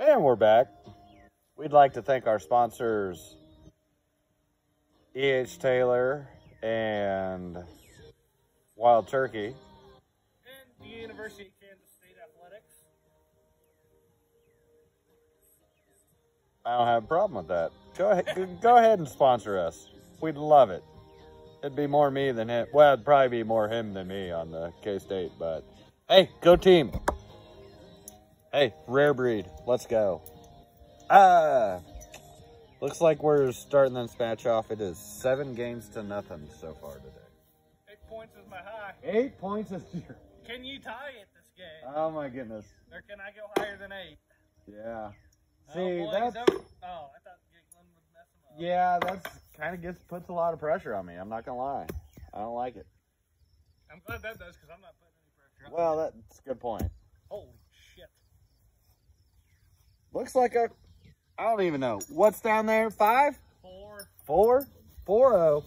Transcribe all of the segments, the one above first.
And we're back. We'd like to thank our sponsors, E.H. Taylor and Wild Turkey. And the University of Kansas State Athletics. I don't have a problem with that. Go ahead, go ahead and sponsor us. We'd love it. It'd be more me than him. Well, it'd probably be more him than me on the K State, but hey, go team. Hey, rare breed. Let's go. Ah, looks like we're starting this match off. It is seven games to nothing so far today. Eight points is my high. Eight points is your. Can you tie it this game? Oh my goodness. or can I go higher than eight? Yeah. Oh, See, boy, that's that- Oh, I thought Giggling would mess him up. yeah, that's kind of gets puts a lot of pressure on me. I'm not gonna lie. I don't like it. I'm glad that does because I'm not putting any pressure on. Well, that's a good point. Holy shit. Looks like a. I don't even know what's down there. Five, Four. four, four oh.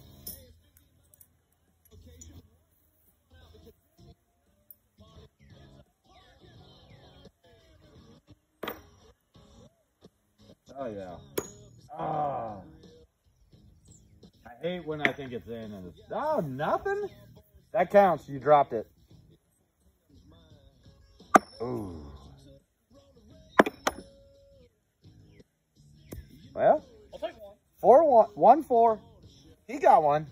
Oh yeah. Oh. I hate when I think it's in and it's oh nothing. That counts. You dropped it. Ooh. Well, I'll take one. four one one four. He got one.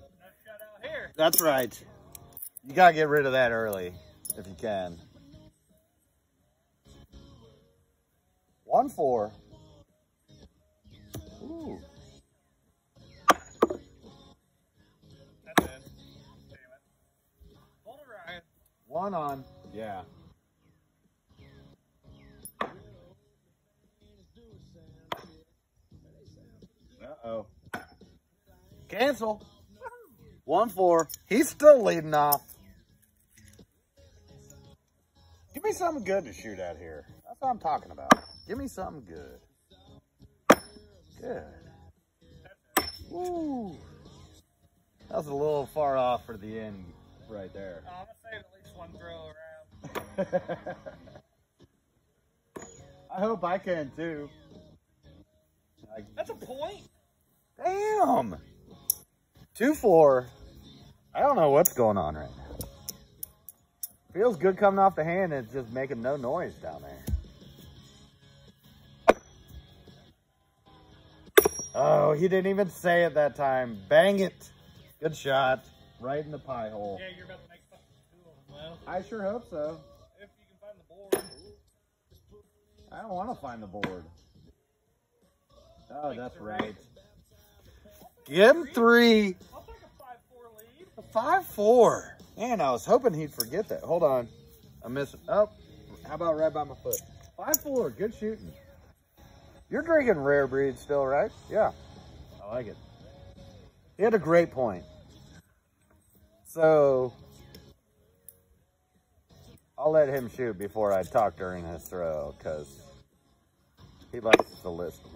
No shutout here. That's right. You gotta get rid of that early if you can. One four. Ooh. That's in. Damn it. Hold it, Ryan. One on. Yeah. Uh oh. Cancel. One four. He's still leading off. Give me something good to shoot at here. That's what I'm talking about. Give me something good. Good. Woo. That was a little far off for the end right there. Oh, I'm gonna save at least one throw around. I hope I can too. That's a point. Damn. Two four. I don't know what's going on right now. Feels good coming off the hand and it's just making no noise down there. Oh, he didn't even say it that time. Bang it. Good shot. Right in the pie hole. Yeah, you're about to make fucking two of them, well. I sure hope so. If you can find the board. I don't want to find the board. Oh, that's right. Give him three. A 5 4 lead. A five four. Man, I was hoping he'd forget that. Hold on. I'm missing. Oh, how about right by my foot? Five four. Good shooting. You're drinking rare breed still, right? Yeah. I like it. He had a great point. So I'll let him shoot before I talk during his throw because he likes to listen.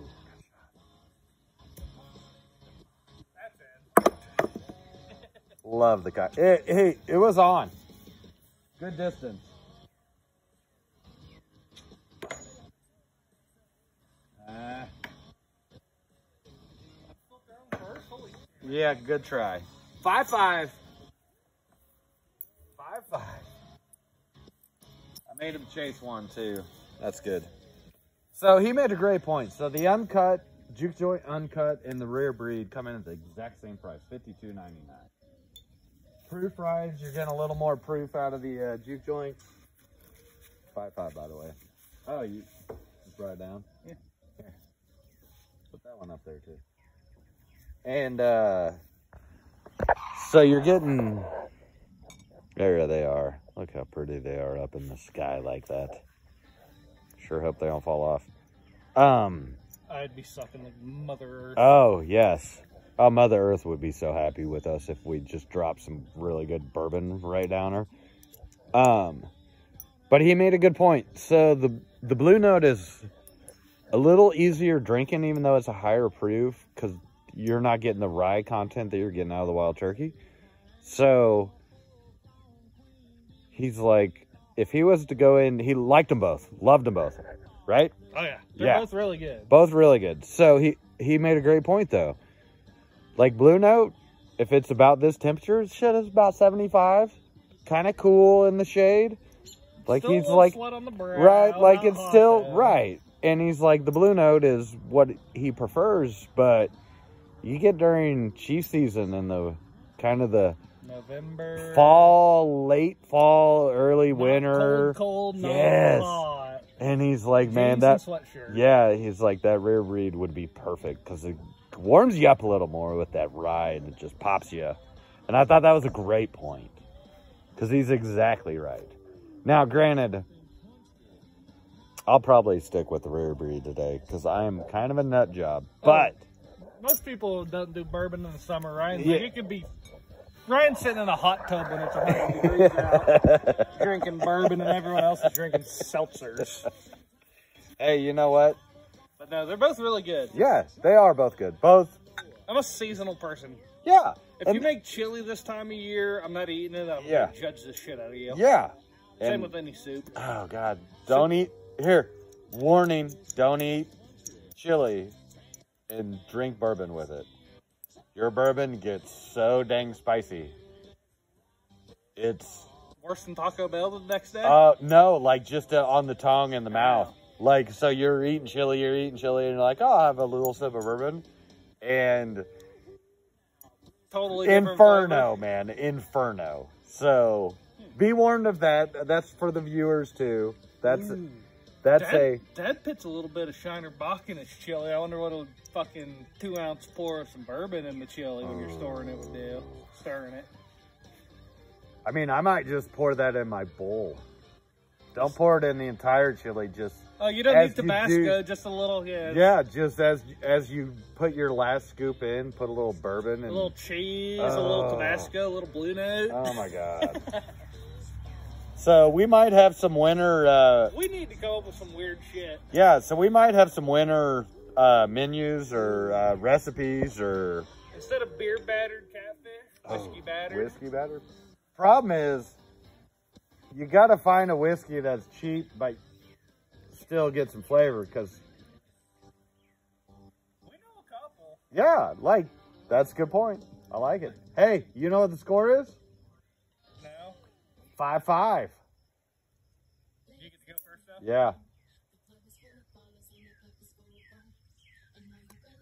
Love the guy. Hey, hey, it was on. Good distance. Uh, yeah, good try. Five five. Five five. I made him chase one too. That's good. So he made a great point. So the uncut, juke joint uncut, and the rare breed come in at the exact same price, fifty two ninety nine. Proof rides, you're getting a little more proof out of the uh, juke joint. Five five, by the way. Oh, you just brought it down. Yeah. Here. Put that one up there too. And uh, so you're getting. There they are. Look how pretty they are up in the sky like that. Sure hope they don't fall off. Um. I'd be sucking like Mother Earth. Oh yes. Oh, Mother Earth would be so happy with us if we just dropped some really good bourbon right down her. Um, but he made a good point. So the the Blue Note is a little easier drinking, even though it's a higher proof, because you're not getting the rye content that you're getting out of the wild turkey. So he's like, if he was to go in, he liked them both, loved them both, right? Oh yeah, they're Yeah. both really good. Both really good. So he he made a great point though. Like Blue Note, if it's about this temperature, shit is about seventy five, kind of cool in the shade. Like Still he's like sweat on the brow, right, like it's still right, and he's like the Blue Note is what he prefers, but you get during chief season and the kind of the November fall, late fall, early not winter, cold, cold, Yes. hot. and he's like, man, Jeans that sweatshirt. yeah, he's like that rare breed would be perfect because it warms you up a little more with that ride. It just pops you, and I thought that was a great point because he's exactly right. Now, granted, I'll probably stick with the rare breed today because I'm kind of a nut job, oh, but Most people don't do bourbon in the summer, right? Yeah. Like it could be Ryan's sitting in a hot tub when it's 100 degrees out, drinking bourbon, and everyone else is drinking seltzers. hey, you know what? But no, they're both really good. Yeah, they are both good. Both, I'm a seasonal person. yeah. If And- you make chili this time of year, I'm not eating it. I'm Yeah. gonna judge the shit out of you. yeah, Same And- with any soup. Oh God! Don't eat here. Warning: Don't eat chili and drink bourbon with it. Your bourbon gets so dang spicy. It's Worse than Taco Bell the next day. uh no, like just uh, on the tongue and the mouth. Like so, you're eating chili, you're eating chili, and you're like, oh, I'll have a little sip of bourbon, and totally inferno, man, inferno. So be warned of that. That's for the viewers too. That's. Ooh. that's Dad, a Dad puts a little bit of Shiner Bock in his chili. I wonder what a fucking two ounce pour of some bourbon in the chili when you're storing it would oh. do. Stirring it. I mean, I might just pour that in my bowl. Don't pour it in the entire chili. Just Oh, you don't As need Tabasco, do- just a little, yeah. yeah, just as as you put your last scoop in, put a little bourbon and A little cheese, a little Oh. Tabasco, a little Blue Note. Oh my god. so we might have some winter. Uh, we need to come up with some weird shit. yeah, so we might have some winter uh, menus or uh, recipes or Instead of beer battered catfish, whiskey Oh, battered. Whiskey batter. Problem is, you got to find a whiskey that's cheap but still get some flavor. Because We know a couple. yeah, like that's a good point. I like it. Hey, you know what the score is? No? Five five. You get to go first though? Yeah.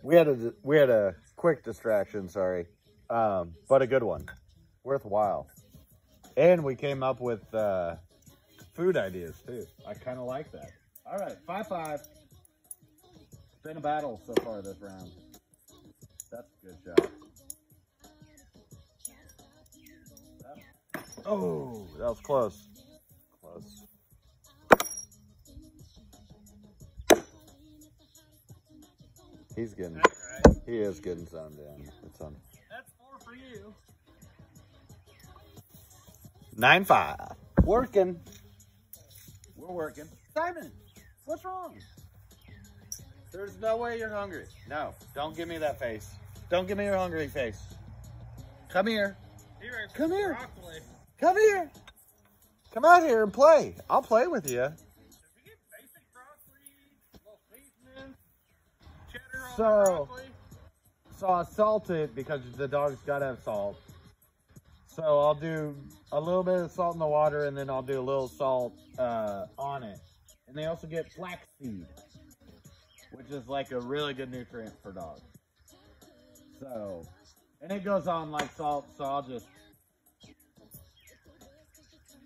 We had a we had a quick distraction, sorry, um, but a good one, worthwhile, and we came up with uh, food ideas too. I kind of like that. All right, five five. Been a battle so far this round. That's a good shot. Oh, that was close. Close. He's getting, right. he is getting some down. It's on That's four for you. nine five. Working. We're working. Simon, what's wrong? There's no way you're hungry. No, don't give me that face. Don't give me your hungry face. Come here. Here, Come here. broccoli. Come here. Come out here and play. I'll play with you. So-? So I salt it because the dog's got to have salt. So I'll do a little bit of salt in the water and then I'll do a little salt uh, on it. And they also get flaxseed, which is like a really good nutrient for dogs. So, and it goes on like salt, so I'll just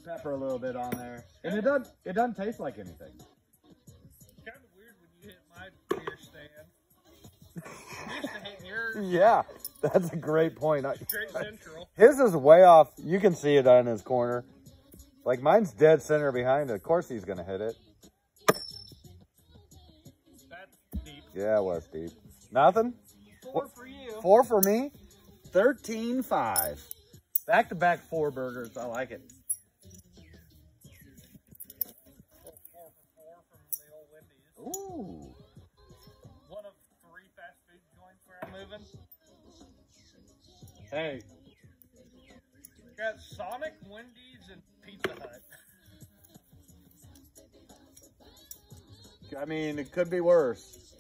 pepper a little bit on there. And it doesn't, it doesn't taste like anything. It's Kind of weird when you hit my beer stand. I'm used to hitting Yeah, that's a great point. I, straight central. His is way off. You can see it on his corner. Like mine's dead center behind it. Of course he's gonna hit it. Deep. Yeah, it was deep. Nothing? Four for you. Four for me. 13-5. Back to back four burgers. I like it. Four for four from the old Wendy's. Ooh. One of three fast food joints where I'm moving. Hey, Got Sonic, Wendy's, and Pizza Hut. I mean, it could be worse.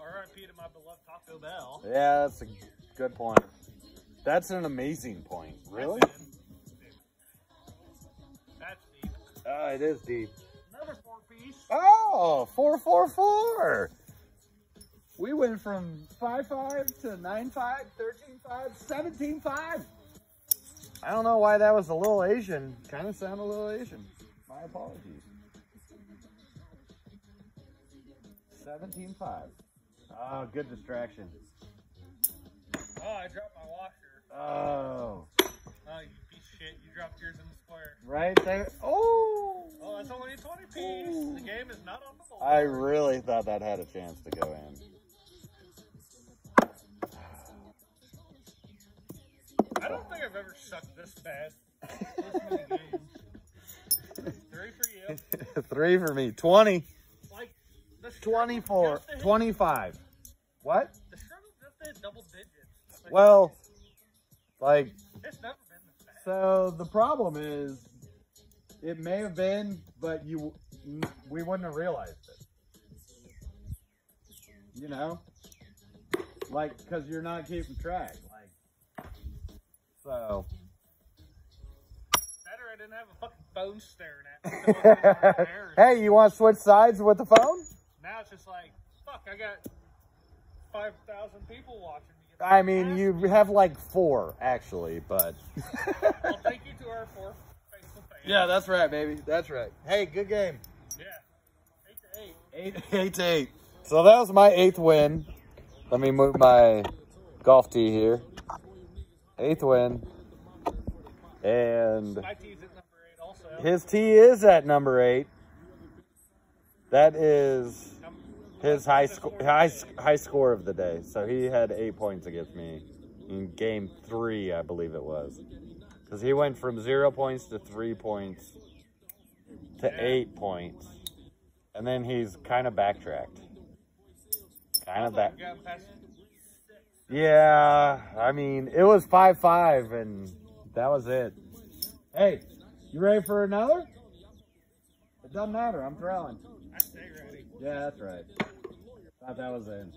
R.I.P. to my beloved Taco Bell. Yeah, that's a good point. That's an amazing point. Really? That's deep. Uh, it is deep. Another four piece. Oh, four, four, four. We went from five five to nine five, thirteen five, seventeen five. I don't know why that was a little Asian. Kind of sound a little Asian. My apologies. Seventeen five. Oh, good distraction. Oh, I dropped my washer. Oh, Oh, you piece of shit. You dropped yours in the square. right there. Oh. Oh, that's only a 20 piece. The game is not on the board. I really thought that had a chance to go in. I don't think I've ever sucked this bad. This many games. Three for you. Three for me. 20. Like, 24. just to hit- 25. What? The struggle just hit double digits. Like, Well, like, it's never been this bad. so the problem is, it may have been, but you, we wouldn't have realized it. You know, like, because you're not keeping track. Like, so. Better I didn't have a fucking phone staring at me. so it wasn't embarrassing. hey, you want to switch sides with the phone? Now it's just like, fuck, I got 5,000 people watching me. I mean, you have like four actually, but. Well, thank you to our four faithful fans. yeah, that's right, baby. That's right. Hey, good game. Yeah. Eight to eight. Eight, eight to eight. So that was my eighth win. Let me move my golf tee here. Eighth win. And My team's at number eight also. his tee is at number eight. That is Num- his high score high, high score of the day. So he had eight points against me in game three, I believe it was. Because he went from zero points to three points to Yeah. eight points. And then he's kind of backtracked. Kind of back. I've gotten past Yeah, I mean, it was 5 5, and that was it. Hey, you ready for another? It doesn't matter. I'm throwing. I stay ready. Yeah, that's right. Thought that was in.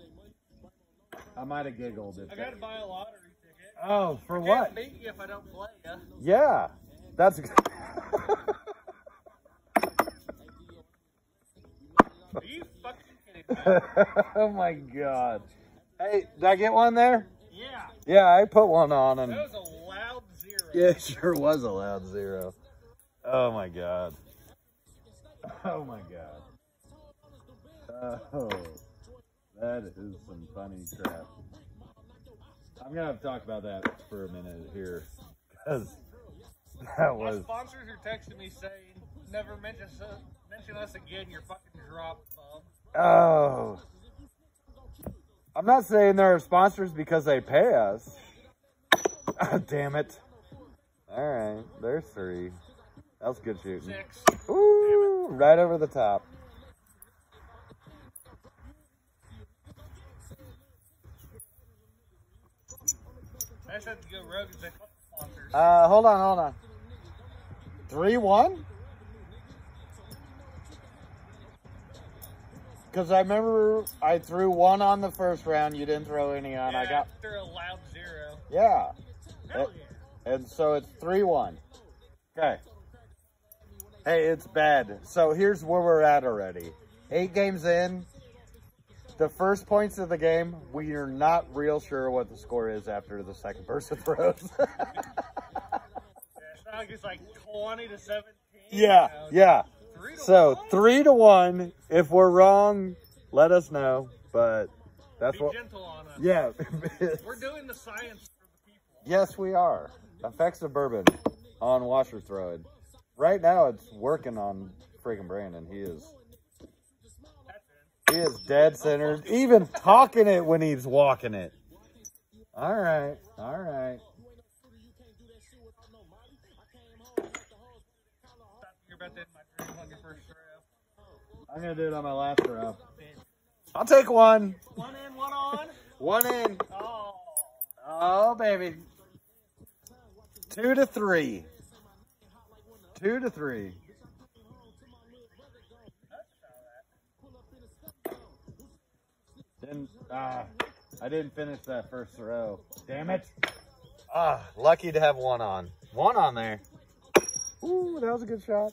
I might have giggled. If I gotta buy a lottery ticket. Oh, for what? Can't what? beat you if I don't play ya. Yeah, that's. Are you fucking kidding me? oh my god. Hey, did I get one there? Yeah. Yeah, I put one on, and That was a loud zero. yeah, it sure was a loud zero. Oh my god. Oh my god. Oh, that is some funny crap. I'm gonna have to talk about that for a minute here, because that My was. sponsors are texting me saying, never mention us, mention us again, you're fucking dropped, bum. Oh. I'm not saying they're sponsors because they pay us. Ah, damn it. All right, there's three. That was good shooting. Six. Ooh, right over the top. I just had to go rogue and say, fuck the sponsors. Uh, hold on, hold on. Three one. Because I remember I threw one on the first round. You didn't throw any on. I got After a loud zero. yeah, Hell yeah. and so it's three one. Okay. Hey, it's bad. So here's where we're at already. Eight games in. The first points of the game, we are not real sure what the score is after the second person throws. Yeah, it's not like it's like 20 to 17. yeah, you know, yeah. Three So one. three to one. If we're wrong, let us know. But that's Be what. gentle on us. Yeah. We're doing the science for the people. yes, we are. Effects of bourbon on washer throwing. Right now, it's working on freaking Brandon. He is. He is dead centered. Even talking it when he's walking it. All right. All right. Were about to end my dream on your first throw. I'm gonna do it on my last throw. I'll take one. One in, one on. One in. Oh. Oh, baby. Two to three. Two to three. Didn't, ah, I didn't finish that first row. Damn it. Ah, lucky to have one on. One on there. Ooh, that was a good shot.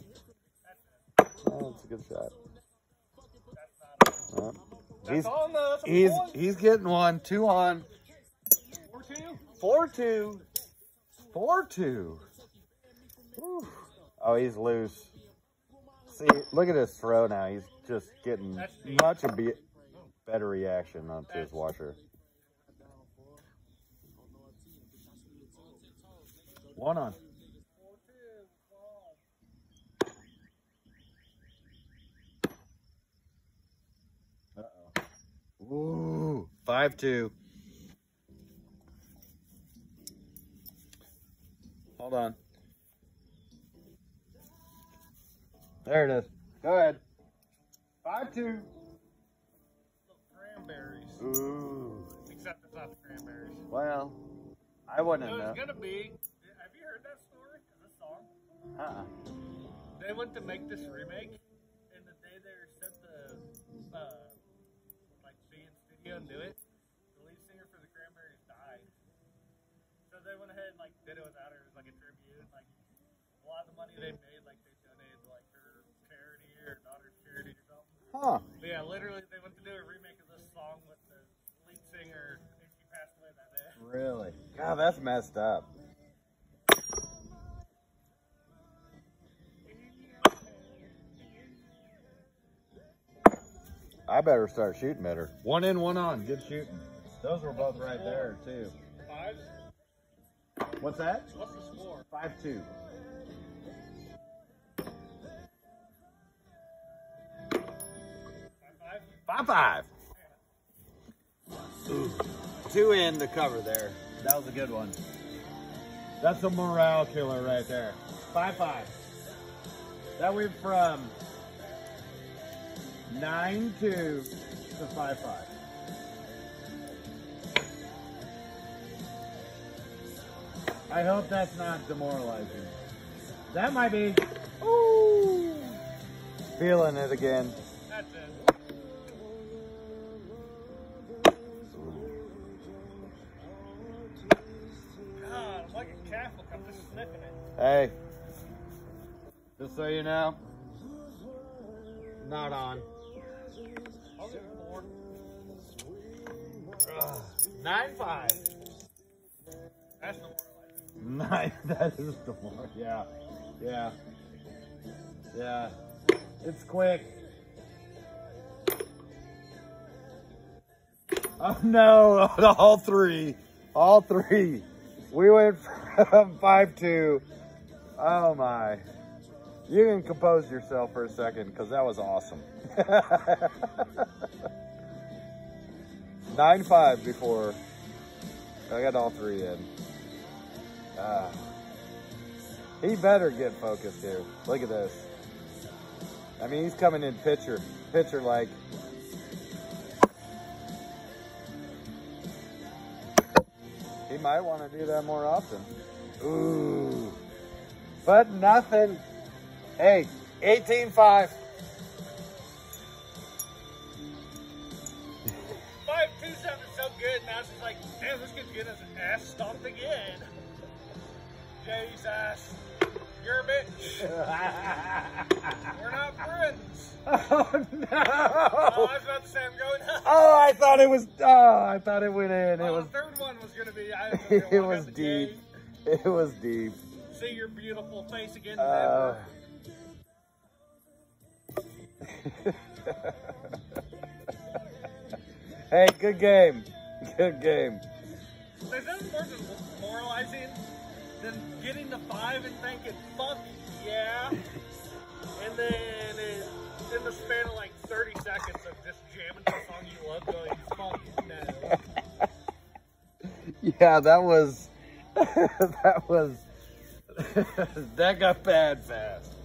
Oh, that's a good shot. Uh, That's he's all no, that's a he's he's getting one. Two on. Four two. Four two. Four two. Whew. Oh, he's loose. See, look at his throw now. He's just getting That's deep. much a be- better reaction onto his washer. One on. Uh-oh. Ooh, five two. Hold on. There it is. Go ahead. Five two. Ooh. Except it's not the cranberries. Well, I wouldn't It was know. gonna be. Have you heard that story? This song. Uh-uh. They went to make this remake, and the day they were set to uh, like be in studio and do it, the lead singer for the Cranberries died. So they went ahead and like did it without her It was like a tribute. And, like a lot of the money they made, like they donated to like her charity or daughter's charity or something. Huh. But yeah, literally they went to do a remake of this song with the singer, and she passed away that day. Really? God, that's messed up. I better start shooting better. One in, one on. Good shooting. Those were both right there, too. Five. What's that? What's the score? Five two. Five five. Five five. Two in the cover there. That was a good one. That's a morale killer right there. Five five. That went from nine two to five five. I hope that's not demoralizing. That might be. Ooh. Feeling it again. Just so you know, not on. I'll get four. Ugh. Nine five. That's the one. Nine. That is the one. Yeah, yeah, yeah. It's quick. Oh no! All three, all three. We went from five two. Oh my! You can compose yourself for a second because that was awesome. Nine five before I got all three in. Ah. he better get focused here. Look at this. I mean, he's coming in pitcher, pitcher like. He might want to do that more often. Ooh. But nothing. Hey, 18 5. Five two sounded so good. Now it's like, damn, this kid's getting his ass stomped again. Ass. You're a bitch. We're not friends. Oh Oh, no! I was about to say I'm going up. Oh, I thought it was. Oh, I thought it went in. It Oh, was. the third one was gonna be. I It was deep. It was deep. See your beautiful face again. Uh, hey, good game. Good game. There's nothing more demoralizing than getting the five and thinking, fuck yeah. And then in, in the span of like 30 seconds of just jamming the song you love, going, fuck no. Yeah, that was. that was. that got bad fast.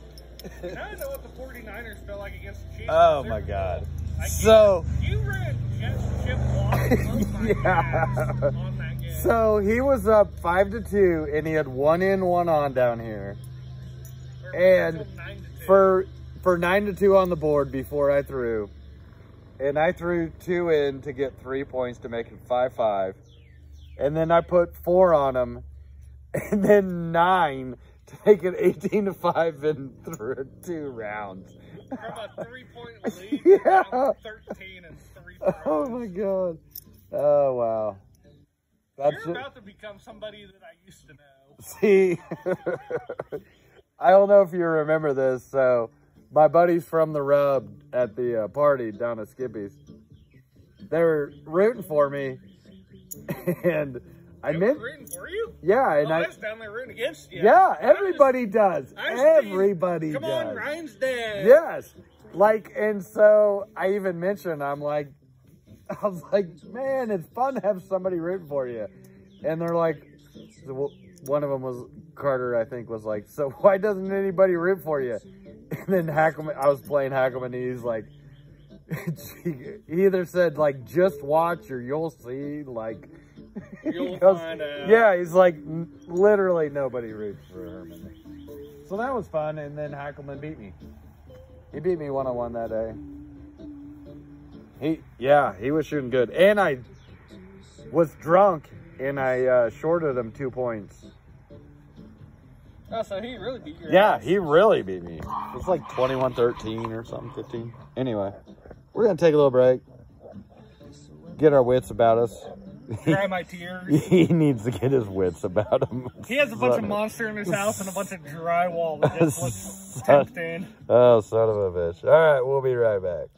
Now I know what the 49ers felt like against the Chiefs. Oh my God. Bowl. Like, you- So- You ran Chip, Chip Walker Yeah. ass on that game. So he was up five to two, and he had one in, one on down here. Or and until nine to two. for for nine to two on the board before I threw. and I threw two in to get three points to make it five five, and then I put four on him, and then nine it eighteen to five in th- two rounds. From a three point lead, Yeah. 13 and three. Oh my god! Oh wow! That's You're about to become somebody that I used to know. See, I don't know if you remember this. So, my buddies from the Rub at the uh, party down at Skippy's, they were rooting for me, and I meant, rooting for you? yeah, and oh, I was down there rooting against you. yeah, everybody does. Was thinking, Everybody Come does. on, Ryan's dead. Yes, like, and so I even mentioned, I'm like, I was like, man, it's fun to have somebody rooting for you, and they're like, one of them was Carter, I think, was like, so why doesn't anybody root for you? And then Hackelman, I was playing Hackelman, and he's like, he either said like, just watch or you'll see, like. You'll he goes- find out. Yeah, he's like, literally nobody roots for Herman. So that was fun, and then Hackelman beat me. He beat me one on one that day. He, yeah, he was shooting good, and I was drunk, and I uh, shorted him two points. Oh, so he really beat your Yeah, ass. he really beat me. It was like 21-13 or something, 15. Anyway, we're gonna take a little break, get our wits about us. Dry my tears. he needs to get his wits about him. He has a bunch of monster in his house and a bunch of drywall that just looks Son- tempting. Oh, son of a bitch. All right, we'll be right back.